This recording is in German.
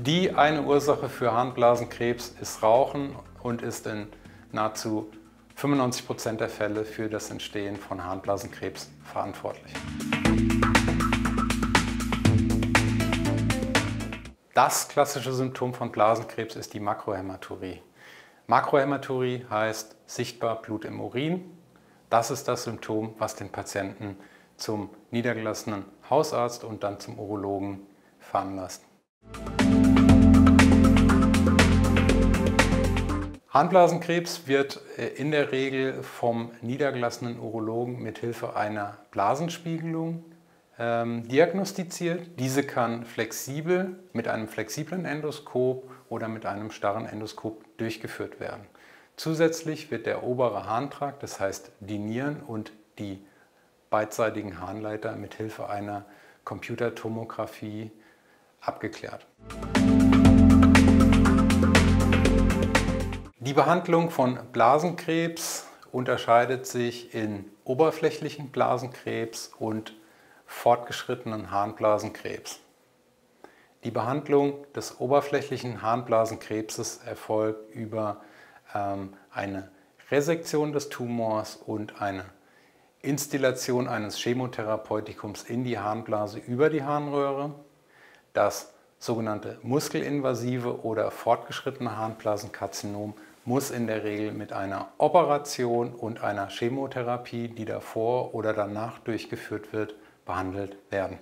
Die eine Ursache für Harnblasenkrebs ist Rauchen und ist in nahezu 95 Prozent der Fälle für das Entstehen von Harnblasenkrebs verantwortlich. Das klassische Symptom von Blasenkrebs ist die Makrohämaturie. Makrohämaturie heißt sichtbar Blut im Urin. Das ist das Symptom, was den Patienten zum niedergelassenen Hausarzt und dann zum Urologen veranlasst. Harnblasenkrebs wird äh, in der Regel vom niedergelassenen Urologen mit Hilfe einer Blasenspiegelung ähm, diagnostiziert. Diese kann flexibel mit einem flexiblen Endoskop oder mit einem starren Endoskop durchgeführt werden. Zusätzlich wird der obere Harntrakt, das heißt die Nieren und die beidseitigen Harnleiter mit Hilfe einer Computertomographie abgeklärt. Die Behandlung von Blasenkrebs unterscheidet sich in oberflächlichen Blasenkrebs und fortgeschrittenen Harnblasenkrebs. Die Behandlung des oberflächlichen Harnblasenkrebses erfolgt über ähm, eine Resektion des Tumors und eine Instillation eines Chemotherapeutikums in die Harnblase über die Harnröhre. Das sogenannte muskelinvasive oder fortgeschrittene Harnblasenkarzinom muss in der Regel mit einer Operation und einer Chemotherapie, die davor oder danach durchgeführt wird, behandelt werden.